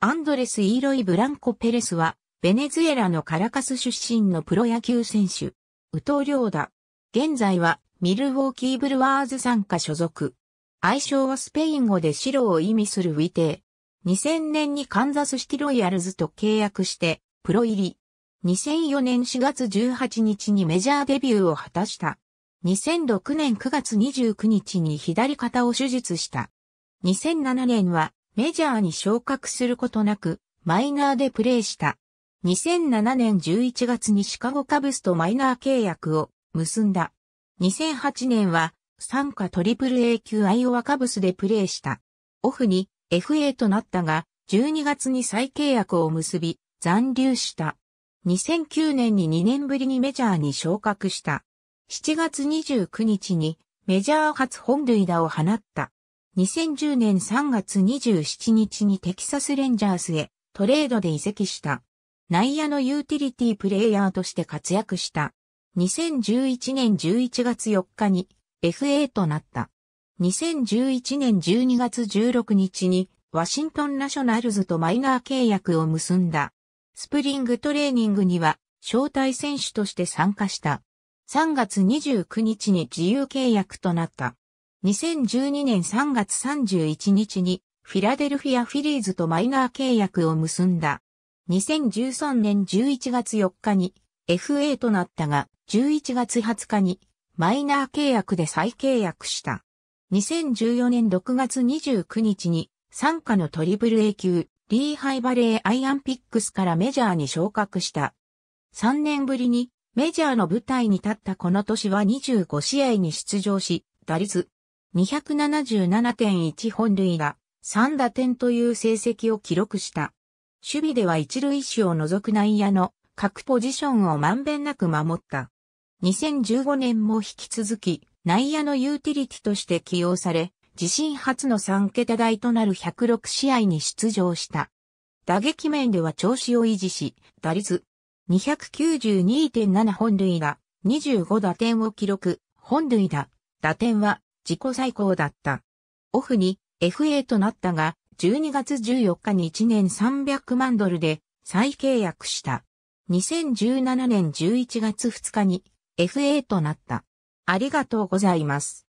アンドレス・イーロイ・ブランコ・ペレスは、ベネズエラのカラカス出身のプロ野球選手。宇藤良だ。現在は、ミルウォーキー・ブルワーズ参加所属。愛称はスペイン語で白を意味するウィテー。2000年にカンザスシティロイヤルズと契約して、プロ入り。2004年4月18日にメジャーデビューを果たした。2006年9月29日に左肩を手術した。2007年はメジャーに昇格することなくマイナーでプレーした。2007年11月にシカゴカブスとマイナー契約を結んだ。2008年は参加トリプル A 級アイオワカブスでプレーした。オフに FA となったが、12月に再契約を結び、残留した。2009年に2年ぶりにメジャーに昇格した。7月29日にメジャー初本塁打を放った。2010年3月27日にテキサスレンジャースへトレードで移籍した。内野のユーティリティプレイヤーとして活躍した。2011年11月4日に FA となった。2011年12月16日にワシントンナショナルズとマイナー契約を結んだ。スプリングトレーニングには招待選手として参加した。3月29日に自由契約となった。2012年3月31日にフィラデルフィアフィリーズとマイナー契約を結んだ。2013年11月4日に FA となったが、11月20日にマイナー契約で再契約した。2014年6月29日に傘下のトリプル A 級リーハイバレーアイアンピッグスからメジャーに昇格した。3年ぶりにメジャーの舞台に立ったこの年は25試合に出場し、打率277.1本塁打、3打点という成績を記録した。守備では一塁手を除く内野の各ポジションをまんべんなく守った。2015年も引き続き内野のユーティリティとして起用され、自身初の3桁台となる106試合に出場した。打撃面では調子を維持し、打率292.7本塁打、25打点を記録、本塁打、打点は自己最高だった。オフに FA となったが、12月14日に1年300万ドルで再契約した。2017年11月2日に FA となった。ありがとうございます。